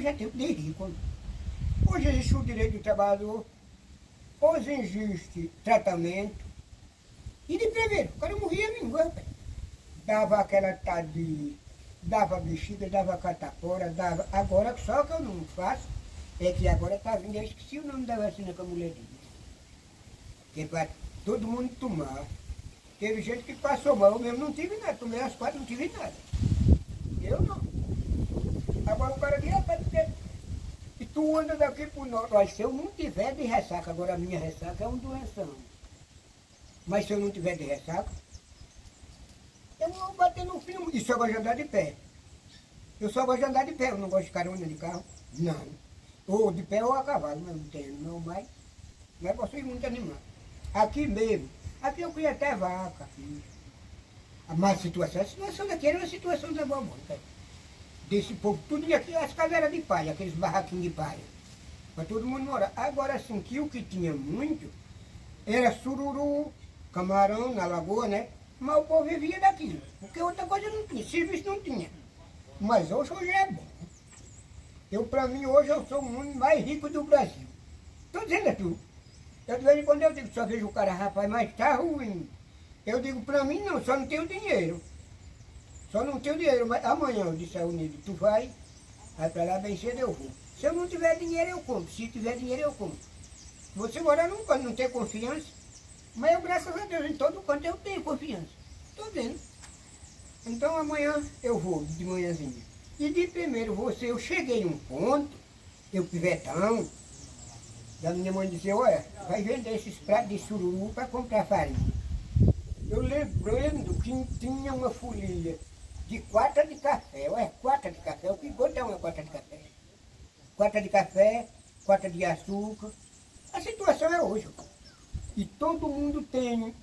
Hoje é tempo de rico. Hoje existe o direito do trabalhador, hoje existe tratamento. E de primeiro, o cara morria vingança. Dava aquela tarde, dava bexiga, dava catapora, dava. Agora só que eu não faço, é que agora está vindo, eu esqueci o nome da vacina que a mulher disse. Que é para todo mundo tomar. Teve gente que passou mal, eu mesmo não tive nada, tomei as quatro, não tive nada. Eu não. Agora o cara diz, rapaz, tu anda daqui pro norte. Se eu não tiver de ressaca, agora a minha ressaca é um doenção. Mas se eu não tiver de ressaca, eu vou bater no filme. E só gosto de andar de pé. Eu só gosto de andar de pé, eu não gosto de carona de carro. Não. Ou de pé ou a cavalo, mas não tenho, não, mas, mas possui muito animal. Aqui mesmo, aqui eu crio até vaca. Aqui. A má situação, a situação daqui era uma situação da boa Desse povo, tudo aqui, as casas de palha, aqueles barraquinhos de palha. Para todo mundo morar. Agora sim, que o que tinha muito era sururu, camarão na lagoa, né? Mas o povo vivia daquilo. Porque outra coisa não tinha, serviço não tinha. Mas hoje, hoje é bom. Eu, para mim, hoje eu sou o homem mais rico do Brasil. Estou dizendo a tu. Eu de vez em quando eu digo, só vejo o cara, rapaz, mas está ruim. Eu digo, para mim não, só não tenho dinheiro. Só não tenho dinheiro, mas amanhã eu disse ao Nilo, tu vai, vai para lá bem cedo eu vou. Se eu não tiver dinheiro eu compro, se tiver dinheiro eu compro. Você morar num canto, não ter confiança, mas eu, graças a Deus, em todo canto eu tenho confiança. Estou vendo. Então amanhã eu vou, de manhãzinha. E de primeiro você, eu cheguei num ponto, eu pivetão, da minha mãe disse, olha, vai vender esses pratos de sururu para comprar farinha. Eu lembrando que tinha uma folhinha de quarta de café, olha, quarta de café, o que gosta é uma quarta de café. Quarta de café, quarta de açúcar. A situação é hoje. E todo mundo tem